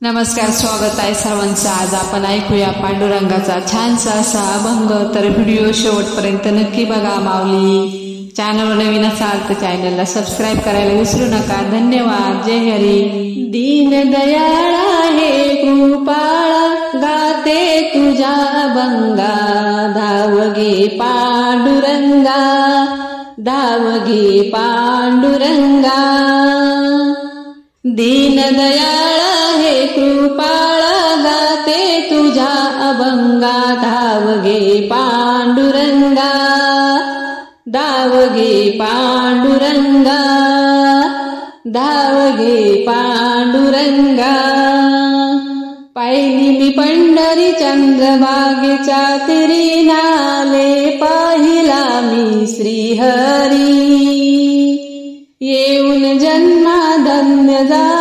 नमस्कार स्वागत आहे सर्वांचं. आज आपण ऐकूया पांडुरंगाचा छानसा असा अभंग. तर व्हिडिओ शेवटपर्यंत नक्की बघा माऊली. चॅनल नवीन असाल तर चॅनलला सबस्क्राईब करायला विसरू नका. धन्यवाद. जय हरी. दीन दयाळा हे कृपाळा. गाते तुझा अभंगा धावगे पांडुरंगा. धावगे पांडुरंगा. दीन दयाळा कृपाळा गाते तुझ्या अभंगा धावगे पांडुरंगा. धावगे पांडुरंगा. धावगे पांडुरंगा. पाहिली मी पंढरी चंद्रबागेच्या तिरी नाले पाहिला मी श्रीहरी. येऊन जन्मा धन्य जा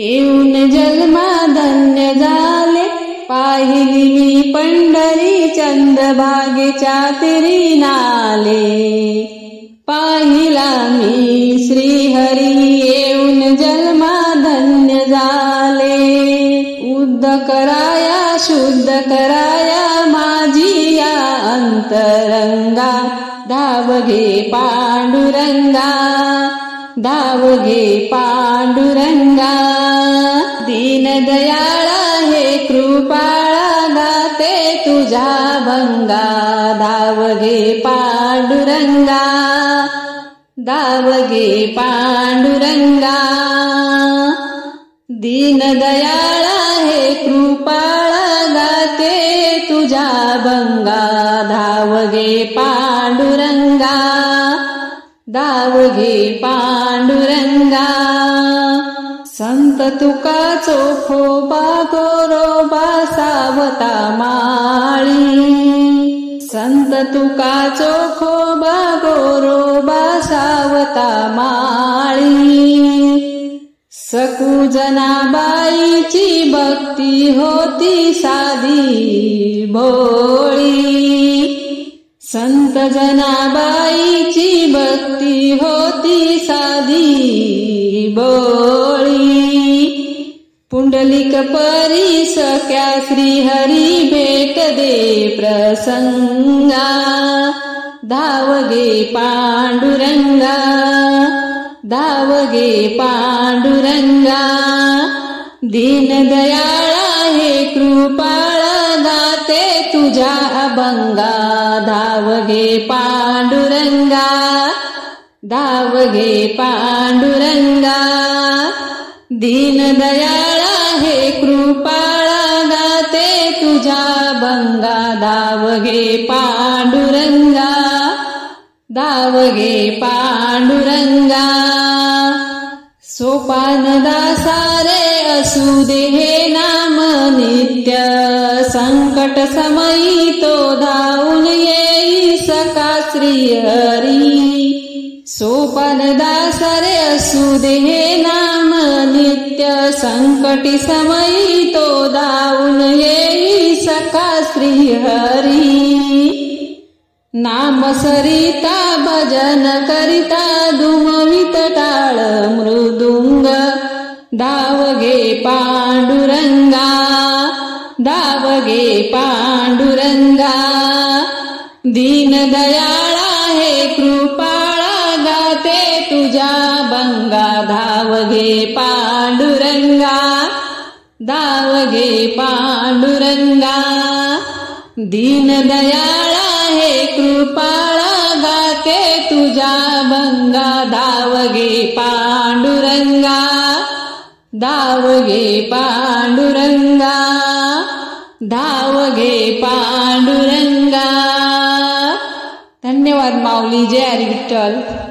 येऊन जन्मा धन्य झाले. पाहिली मी पंढरी चंद्रभागेच्या तिरी नाले. पाहिला मी श्रीहरी येऊन जन्मा धन्य झाले. उद्ध कराया शुद्ध कराया माझी या अंतरंगा. धावगे पांडुरंगा. धावगे पांडुरंगा दीन दयाळा हे कृपाळा गाते तुझा भंगा धावगे पांडुरंगा धावगे पांडुरंगा दीन दयाळा हे कृपाळा गाते तुझा भंगा धावगे पांडुरंगा धावगे पांडुरंगा। संत तुका चोखो बागोरोबा सावता माळी। संत तुका चोखो बागोरोबा सावता माळी। सकू जनाबाईची भक्ती होती साधी भोळी संत जनाबाईची भक्ती होती साधी बोळी. पुंडलिक परी सख्या श्रीहरी भेट दे प्रसंगा. धावगे पांडुरंगा धावगे पांडुरंगा. दीन दयाळा हे कृपाळा दाते तुझ्या अभंगा. धावगे पांडुरंगा धावगे पांडुरंगा दीन दयाळा हे कृपाळा गाते तुझ्या बंगा धावगे पांडुरंगा धावगे पांडुरंगा. सोपान दासारे असू दे हे नाम नित्य संकट समयी तो दा हरि सोपनदासरे असुदे नाम न्य संकटिसमयी तो दाउन हे सखा श्री नाम सरिता भजन करिता धूमीतटाल मृदुङ्ग। दावगे पाण्डुरङ्गा दावगे पाण्डुरङ्गा दीन दयाळा हे कृपाळा गाते तुझ्या बंगा. धावगे पांडुरंगा धावगे पांडुरंगा. दीन दयाळा हे कृपाळा गाते तुझ्या बंगा. धावगे पांडुरंगा धावगे पांडुरंगा. धावगे पांडुरंगा धन्यवाद माऊली जय हरी विठ्ठल